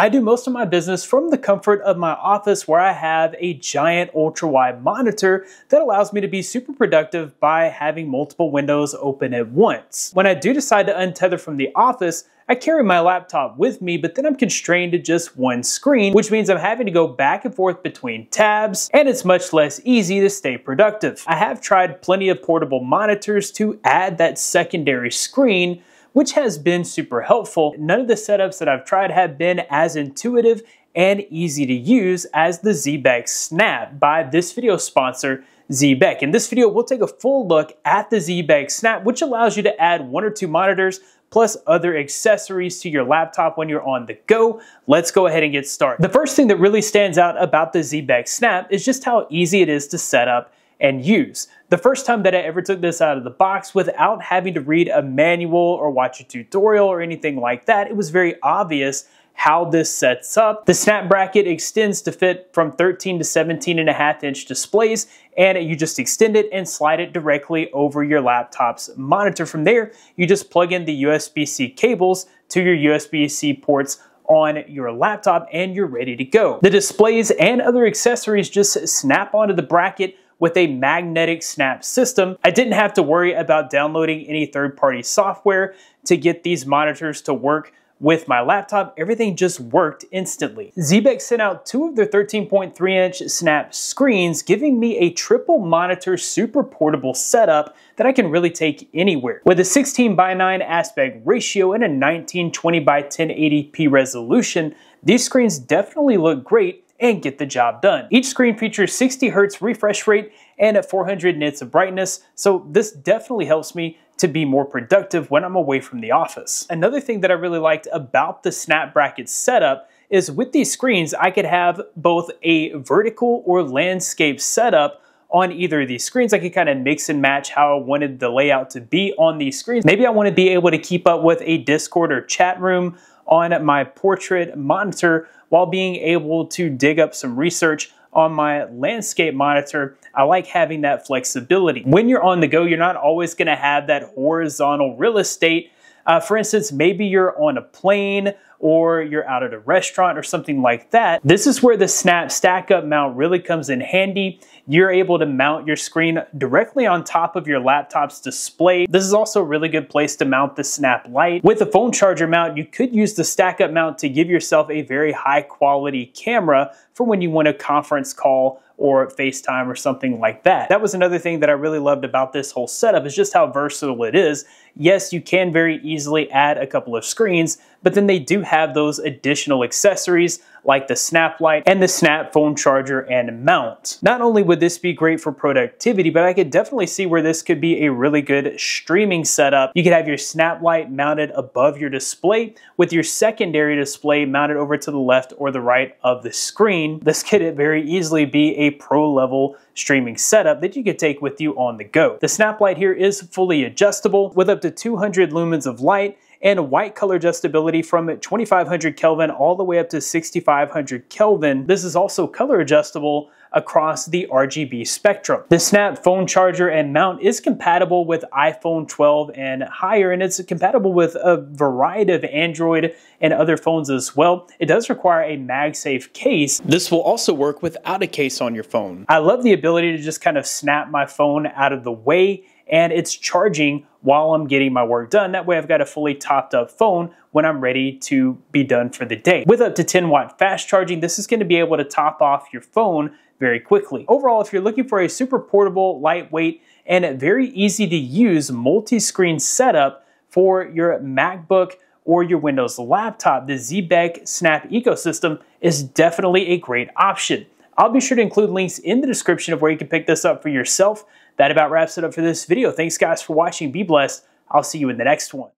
I do most of my business from the comfort of my office where I have a giant ultra wide monitor that allows me to be super productive by having multiple windows open at once. When I do decide to untether from the office, I carry my laptop with me, but then I'm constrained to just one screen, which means I'm having to go back and forth between tabs, and it's much less easy to stay productive. I have tried plenty of portable monitors to add that secondary screen, which has been super helpful. None of the setups that I've tried have been as intuitive and easy to use as the Xebec Snap by this video sponsor, Xebec. In this video, we'll take a full look at the Xebec Snap, which allows you to add one or two monitors plus other accessories to your laptop when you're on the go. Let's go ahead and get started. The first thing that really stands out about the Xebec Snap is just how easy it is to set up and use. The first time that I ever took this out of the box without having to read a manual or watch a tutorial or anything like that, it was very obvious how this sets up. The snap bracket extends to fit from 13 to 17 and a half inch displays and you just extend it and slide it directly over your laptop's monitor. From there, you just plug in the USB-C cables to your USB-C ports on your laptop and you're ready to go. The displays and other accessories just snap onto the bracket with a magnetic snap system. I didn't have to worry about downloading any third-party software to get these monitors to work with my laptop, everything just worked instantly. Xebec sent out two of their 13.3 inch snap screens, giving me a triple monitor super portable setup that I can really take anywhere. With a 16 by 9 aspect ratio and a 1920 by 1080p resolution, these screens definitely look great and get the job done. Each screen features 60 Hz refresh rate and at 400 nits of brightness, so this definitely helps me to be more productive when I'm away from the office. Another thing that I really liked about the snap bracket setup is with these screens, I could have both a vertical or landscape setup on either of these screens. I could kind of mix and match how I wanted the layout to be on these screens. Maybe I want to be able to keep up with a Discord or chat room on my portrait monitor while being able to dig up some research on my landscape monitor, I like having that flexibility. When you're on the go, you're not always gonna have that horizontal real estate. Uh, for instance, maybe you're on a plane or you're out at a restaurant or something like that. This is where the Snap Stack Up mount really comes in handy. You're able to mount your screen directly on top of your laptop's display. This is also a really good place to mount the Snap Light. With the phone charger mount, you could use the Stack Up mount to give yourself a very high quality camera for when you want a conference call or FaceTime or something like that. That was another thing that I really loved about this whole setup is just how versatile it is. Yes, you can very easily add a couple of screens, but then they do have those additional accessories like the snap light and the snap phone charger and mount. Not only would this be great for productivity, but I could definitely see where this could be a really good streaming setup. You could have your snap light mounted above your display with your secondary display mounted over to the left or the right of the screen. This could very easily be a pro level streaming setup that you could take with you on the go. The snap light here is fully adjustable with up to 200 lumens of light and white color adjustability from 2500 Kelvin all the way up to 6500 Kelvin. This is also color adjustable across the RGB spectrum. The Snap phone charger and mount is compatible with iPhone 12 and higher, and it's compatible with a variety of Android and other phones as well. It does require a MagSafe case. This will also work without a case on your phone. I love the ability to just kind of snap my phone out of the way and it's charging while I'm getting my work done. That way I've got a fully topped up phone when I'm ready to be done for the day. With up to 10 watt fast charging, this is gonna be able to top off your phone very quickly. Overall, if you're looking for a super portable, lightweight, and very easy to use multi-screen setup for your MacBook or your Windows laptop, the Xebec Snap ecosystem is definitely a great option. I'll be sure to include links in the description of where you can pick this up for yourself. That about wraps it up for this video. Thanks guys for watching. Be blessed. I'll see you in the next one.